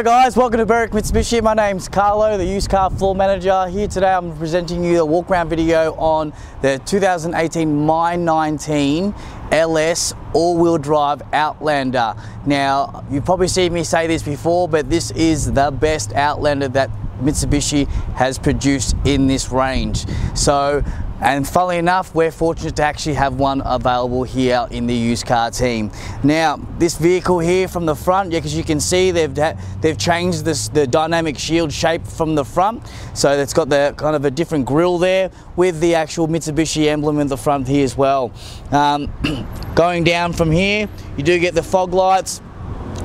Hello guys, welcome to Berwick Mitsubishi. My name's Carlo, the used car floor manager. Here today I'm presenting you a walk around video on the 2018 Mine 19 LS all-wheel drive Outlander. Now, you've probably seen me say this before, but this is the best Outlander that Mitsubishi has produced in this range. So and funnily enough, we're fortunate to actually have one available here in the used car team. Now, this vehicle here from the front, yeah, because you can see they've they've changed this, the dynamic shield shape from the front. So it's got the kind of a different grille there with the actual Mitsubishi emblem in the front here as well. Um, going down from here, you do get the fog lights.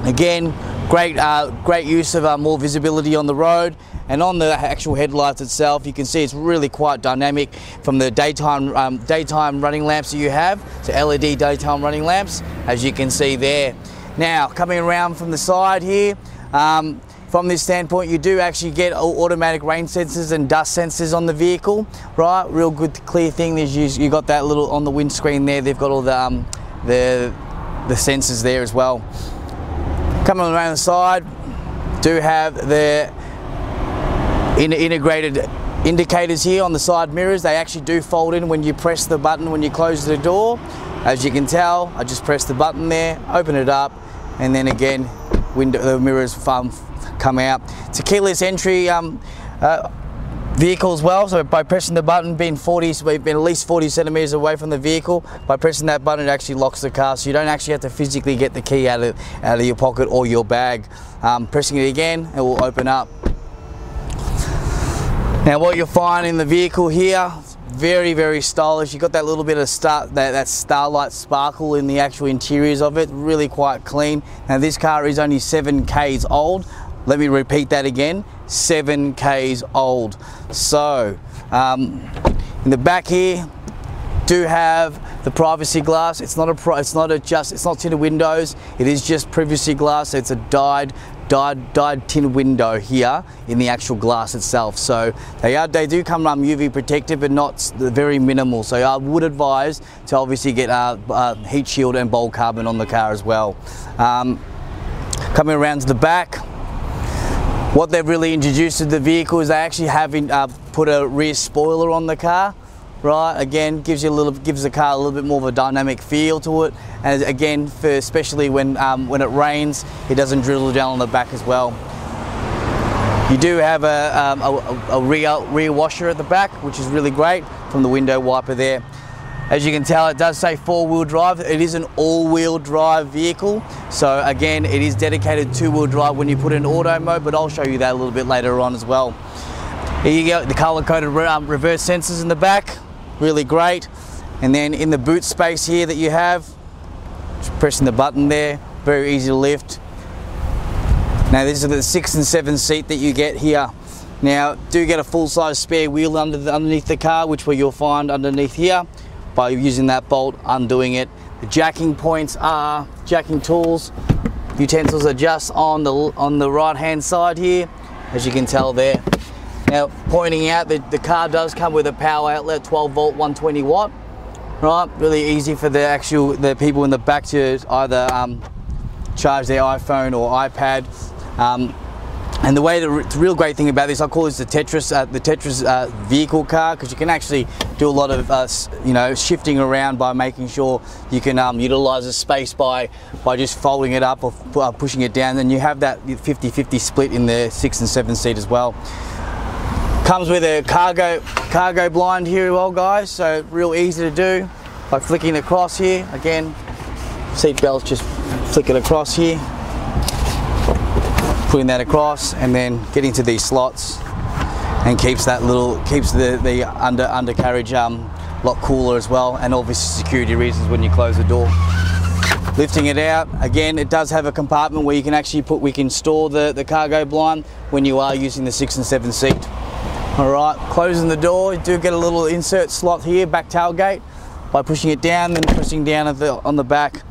Again, great, uh, great use of uh, more visibility on the road. And on the actual headlights itself you can see it's really quite dynamic from the daytime um, daytime running lamps that you have to LED daytime running lamps as you can see there. Now coming around from the side here um, from this standpoint you do actually get automatic rain sensors and dust sensors on the vehicle right? Real good clear thing is you, you got that little on the windscreen there. They've got all the um, the the sensors there as well coming around the side do have the in integrated indicators here on the side mirrors. They actually do fold in when you press the button when you close the door. As you can tell, I just press the button there, open it up, and then again, window the mirrors come out. A keyless entry um, uh, vehicle as well. So by pressing the button, being 40, so we've been at least 40 centimeters away from the vehicle. By pressing that button, it actually locks the car, so you don't actually have to physically get the key out of out of your pocket or your bag. Um, pressing it again, it will open up. Now what you'll find in the vehicle here, very, very stylish. You've got that little bit of star, that, that starlight sparkle in the actual interiors of it, really quite clean. Now this car is only seven Ks old. Let me repeat that again, seven Ks old. So, um, in the back here, do have the privacy glass. It's not a it's not a just it's not tinted windows. It is just privacy glass. So it's a dyed dyed, dyed tin window here in the actual glass itself. So they are they do come um, UV protected, but not very minimal. So I would advise to obviously get a, a heat shield and bold carbon on the car as well. Um, coming around to the back, what they've really introduced to the vehicle is they actually have uh, put a rear spoiler on the car right? Again, gives you a little, gives the car a little bit more of a dynamic feel to it. And again, for especially when um, when it rains, it doesn't drizzle down on the back as well. You do have a, um, a, a rear, rear washer at the back, which is really great from the window wiper there. As you can tell, it does say four-wheel drive. It is an all-wheel drive vehicle. So again, it is dedicated two-wheel drive when you put in auto mode, but I'll show you that a little bit later on as well. Here you go, the color-coded um, reverse sensors in the back really great. And then in the boot space here that you have, just pressing the button there, very easy to lift. Now this is the six and seven seat that you get here. Now do get a full size spare wheel under the, underneath the car, which you'll find underneath here by using that bolt, undoing it. The jacking points are jacking tools. Utensils are just on the on the right hand side here, as you can tell there. Now, pointing out that the car does come with a power outlet, 12 volt, 120 watt. Right, really easy for the actual the people in the back to either um, charge their iPhone or iPad. Um, and the way the, the, real great thing about this, I call this the Tetris, uh, the Tetris uh, vehicle car, because you can actually do a lot of, uh, you know, shifting around by making sure you can um, utilize the space by by just folding it up or uh, pushing it down. And you have that 50-50 split in the six and seven seat as well. Comes with a cargo cargo blind here well guys, so real easy to do by flicking across here. Again, seat belts just flick it across here, putting that across and then getting to these slots and keeps that little, keeps the, the under undercarriage um, lot cooler as well and obviously security reasons when you close the door. Lifting it out, again it does have a compartment where you can actually put, we can store the, the cargo blind when you are using the six and seven seat. All right, closing the door, you do get a little insert slot here, back tailgate, by pushing it down, then pressing down the, on the back.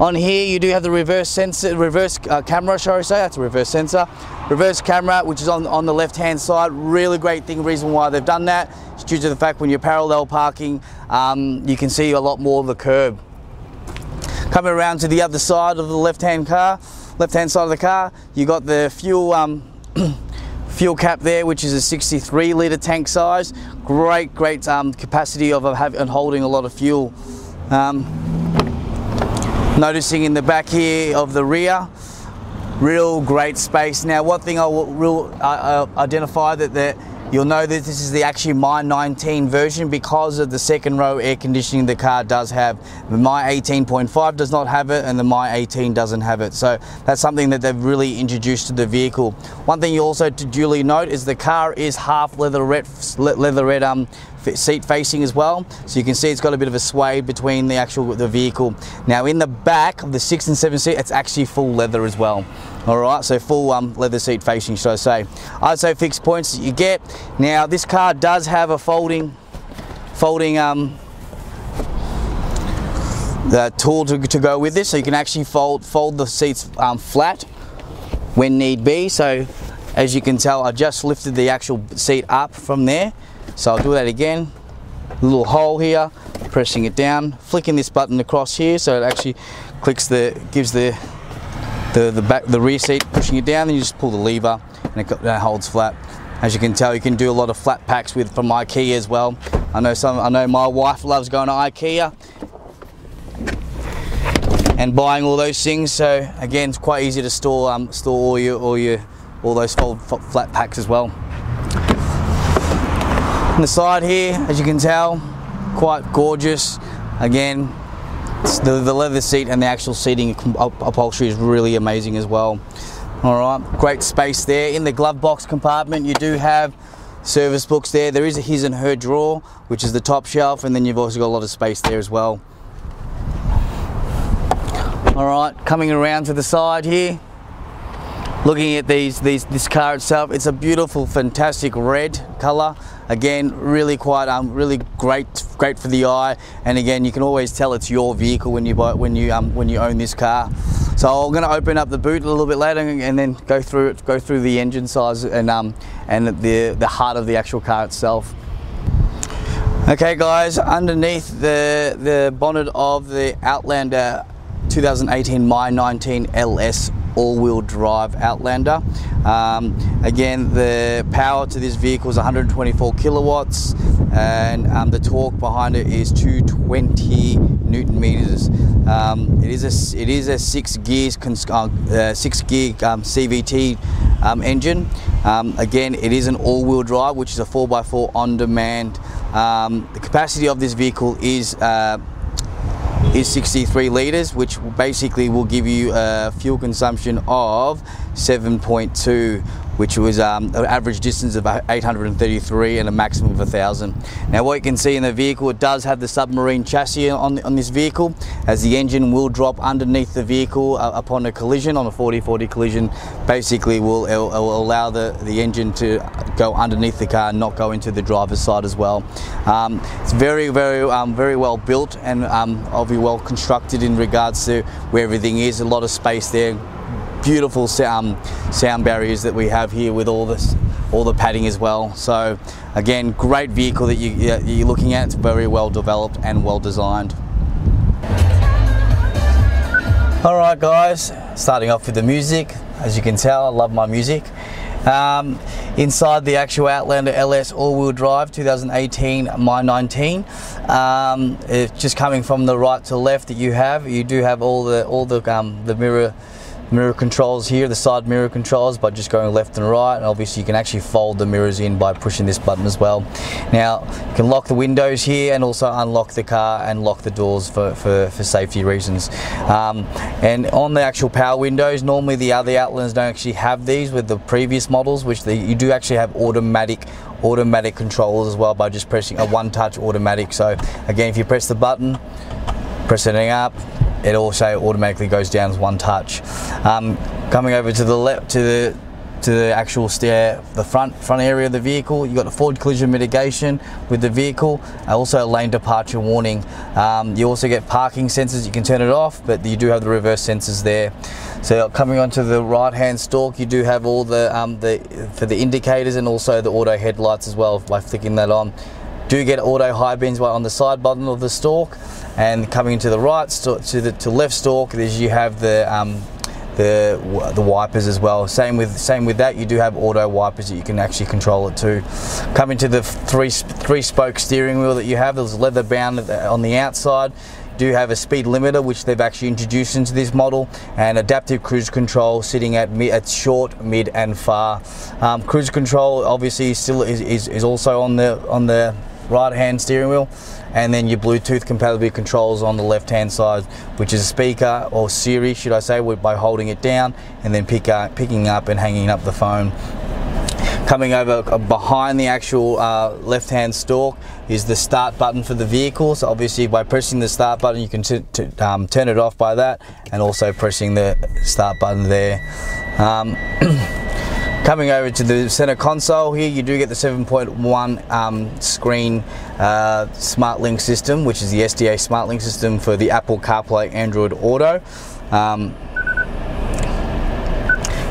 On here, you do have the reverse sensor, reverse uh, camera, shall I say, that's a reverse sensor. Reverse camera, which is on, on the left-hand side, really great thing, reason why they've done that, is due to the fact when you're parallel parking, um, you can see a lot more of the curb. Coming around to the other side of the left-hand car, left hand side of the car, you got the fuel um, fuel cap there, which is a 63 litre tank size. Great, great um, capacity of having and holding a lot of fuel. Um, noticing in the back here of the rear, real great space. Now, one thing I will uh, identify that the You'll know that this is the actually My 19 version because of the second row air conditioning the car does have. The My 18.5 does not have it and the My 18 doesn't have it. So that's something that they've really introduced to the vehicle. One thing you also to duly note is the car is half leatherette, leatherette um, seat facing as well. So you can see it's got a bit of a sway between the actual the vehicle. Now in the back of the six and seven seat, it's actually full leather as well. All right, so full um, leather seat facing, should I say. ISOFIX points that you get. Now this car does have a folding, folding um, the tool to, to go with this, so you can actually fold fold the seats um, flat when need be. So as you can tell, I just lifted the actual seat up from there. So I'll do that again. Little hole here, pressing it down, flicking this button across here so it actually clicks the, gives the the, the back the rear seat pushing it down then you just pull the lever and it, holds flat. As you can tell you can do a lot of flat packs with from IKEA as well. I know some I know my wife loves going to IKEA and buying all those things. So again it's quite easy to store um, store all your all your all those fold flat packs as well. On the side here as you can tell quite gorgeous. Again the, the leather seat and the actual seating upholstery is really amazing as well. All right, great space there. In the glove box compartment, you do have service books there. There is a his and her drawer, which is the top shelf, and then you've also got a lot of space there as well. All right, coming around to the side here, looking at these, these this car itself, it's a beautiful, fantastic red color. Again, really quite, um, really great, great for the eye. And again, you can always tell it's your vehicle when you buy, when you, um, when you own this car. So I'm going to open up the boot a little bit later and then go through it, go through the engine size and um, and the the heart of the actual car itself. Okay, guys, underneath the the bonnet of the Outlander 2018 My 19 LS all-wheel drive Outlander. Um, again, the power to this vehicle is 124 kilowatts, and um, the torque behind it is 220 newton meters. Um, it is a it is a six gears uh, uh, six gear um, CVT um, engine. Um, again, it is an all-wheel drive, which is a 4x4 on-demand. the capacity of this vehicle is uh, is 63 litres, which basically will give you a fuel consumption of 7.2 which was um, an average distance of 833 and a maximum of 1,000. Now what you can see in the vehicle, it does have the submarine chassis on, on this vehicle, as the engine will drop underneath the vehicle uh, upon a collision, on a 40-40 collision, basically will, will allow the, the engine to go underneath the car and not go into the driver's side as well. Um, it's very, very, um, very well built and um, obviously well constructed in regards to where everything is, a lot of space there, beautiful sound, sound barriers that we have here with all this all the padding as well. So again great vehicle that you, you're looking at. It's very well developed and well designed. All right guys starting off with the music. As you can tell I love my music. Um, inside the actual Outlander LS all-wheel drive 2018 My 19 um, it's just coming from the right to left that you have. You do have all the all the um, the mirror mirror controls here, the side mirror controls by just going left and right and obviously you can actually fold the mirrors in by pushing this button as well. Now you can lock the windows here and also unlock the car and lock the doors for, for, for safety reasons. Um, and on the actual power windows, normally the other Outlanders don't actually have these with the previous models which you do actually have automatic automatic controls as well by just pressing a one touch automatic. So again if you press the button, press it up, it also automatically goes down as one touch. Um, coming over to the left to the to the actual stair, the front front area of the vehicle. You've got the forward collision mitigation with the vehicle, also a lane departure warning. Um, you also get parking sensors, you can turn it off, but you do have the reverse sensors there. So coming onto the right hand stalk, you do have all the, um, the for the indicators and also the auto headlights as well by flicking that on. Do get auto high beams on the side button of the stalk and coming to the right to the to left stalk is you have the um, the the wipers as well. Same with same with that. You do have auto wipers that you can actually control it too. Coming to the three three spoke steering wheel that you have, there's leather bound on the outside do have a speed limiter which they've actually introduced into this model and adaptive cruise control sitting at, at short mid and far um, cruise control obviously still is, is, is also on the on the right hand steering wheel and then your Bluetooth compatible controls on the left hand side which is a speaker or Siri should I say by holding it down and then pick up, picking up and hanging up the phone Coming over behind the actual uh, left hand stalk is the start button for the vehicle. So obviously by pressing the start button you can um, turn it off by that and also pressing the start button there. Um, Coming over to the center console here, you do get the 7.1 um, screen uh, SmartLink system, which is the SDA SmartLink system for the Apple CarPlay Android Auto. Um,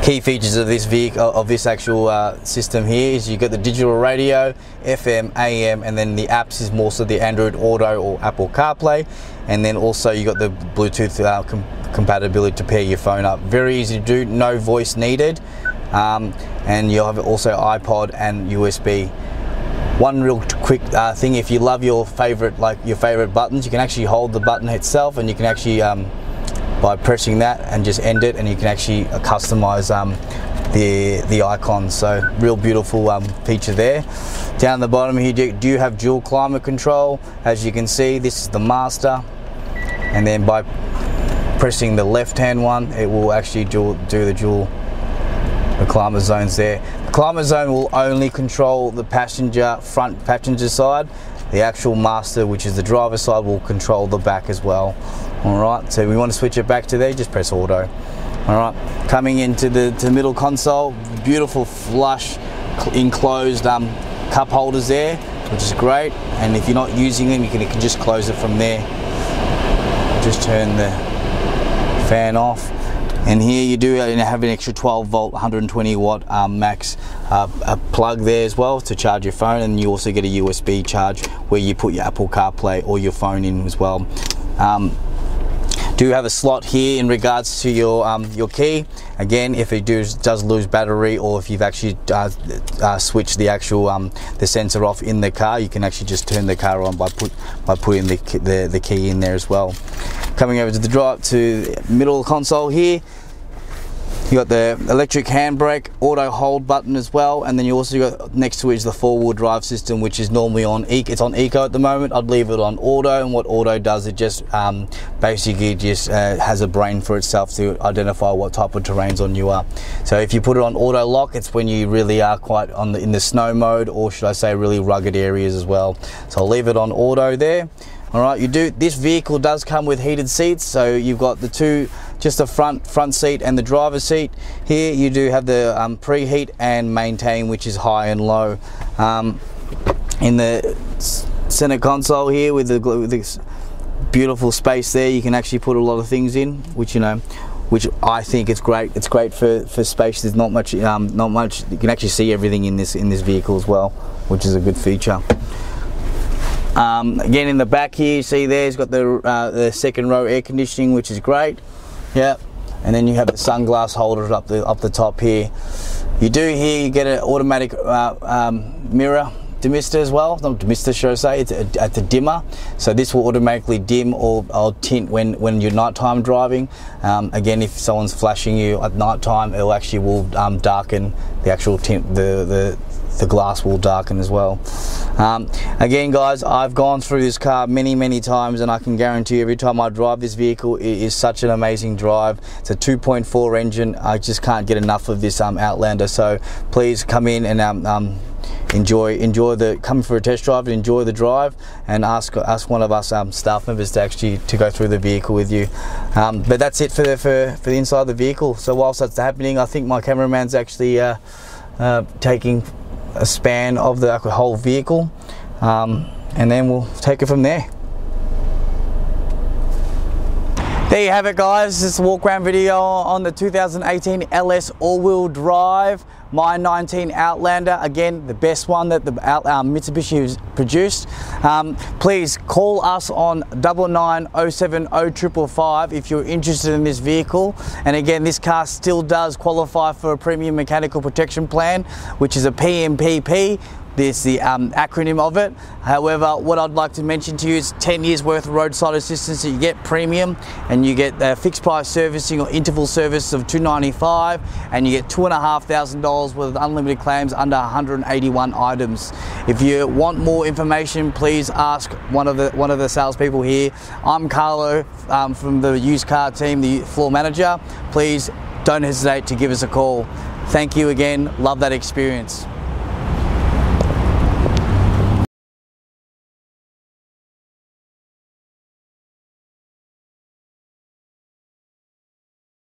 key features of this vehicle of this actual uh, system here is you've got the digital radio fm am and then the apps is more so the android auto or apple carplay. And then also you got the bluetooth uh, com compatibility to pair your phone up. Very easy to do no voice needed um, and you'll have also ipod and usb one real quick uh, thing if you love your favorite like your favorite buttons you can actually hold the button itself and you can actually um, by pressing that and just end it and you can actually uh, customize um, the the icon. So real beautiful um, feature there. Down the bottom here do, do you have dual climate control? As you can see this is the master. And then by pressing the left hand one it will actually do, do the dual the climate zones there. The climate zone will only control the passenger front passenger side. The actual master which is the driver side will control the back as well. All right so we want to switch it back to there just press auto. All right coming into the, the middle console beautiful flush enclosed um, cup holders there which is great. And if you're not using them you can, you can just close it from there. Just turn the fan off and here you do have an extra 12 volt 120 watt um, max uh, plug there as well to charge your phone. And you also get a USB charge where you put your Apple CarPlay or your phone in as well. Um, do have a slot here in regards to your um, your key. Again if it does, does lose battery or if you've actually uh, uh, switched the actual um, the sensor off in the car you can actually just turn the car on by put by putting the, the, the key in there as well coming over to the drive to middle console here you got the electric handbrake, auto hold button as well, and then you also got next to it is the four-wheel drive system, which is normally on eco. It's on eco at the moment. I'd leave it on auto, and what auto does, it just um, basically just uh, has a brain for itself to identify what type of terrains on you are. So if you put it on auto lock, it's when you really are quite on the, in the snow mode, or should I say, really rugged areas as well. So I'll leave it on auto there. All right, you do. This vehicle does come with heated seats, so you've got the two just the front front seat and the driver's seat. Here you do have the um, preheat and maintain, which is high and low. Um, in the center console here with, the, with this beautiful space there, you can actually put a lot of things in, which you know, which I think it's great. It's great for, for space. There's not much, um, not much. You can actually see everything in this in this vehicle as well, which is a good feature. Um, again, in the back here, you see there's got the uh, the second row air conditioning, which is great. Yep. And then you have the sunglass holders up the up the top here. You do here you get an automatic uh, um, mirror demister as well. Not demister, should I say? It's a, it's a dimmer, so this will automatically dim or, or tint when when you're nighttime driving. Um, again, if someone's flashing you at nighttime, it'll actually will um, darken the actual tint the the the glass will darken as well. Um, again guys, I've gone through this car many, many times and I can guarantee you every time I drive this vehicle, it is such an amazing drive. It's a 2.4 engine. I just can't get enough of this um, Outlander. So please come in and um, um, enjoy enjoy the come for a test drive and enjoy the drive and ask ask one of us um, staff members to actually to go through the vehicle with you um, but that's it for the for, for the inside of the vehicle so whilst that's happening I think my cameraman's actually uh, uh, taking a span of the whole vehicle um, and then we'll take it from there. There you have it guys, this walk around video on the 2018 LS all-wheel drive. My 19 Outlander, again the best one that the um, Mitsubishi has produced. Um, please call us on 99070555 if you're interested in this vehicle. And again this car still does qualify for a premium mechanical protection plan which is a PMPP there's the um, acronym of it. However, what I'd like to mention to you is 10 years worth of roadside assistance that you get premium and you get uh, fixed price servicing or interval service of 295 and you get $2,500 worth of unlimited claims under 181 items. If you want more information, please ask one of the one of the salespeople here. I'm Carlo um, from the used car team, the floor manager. Please don't hesitate to give us a call. Thank you again. Love that experience.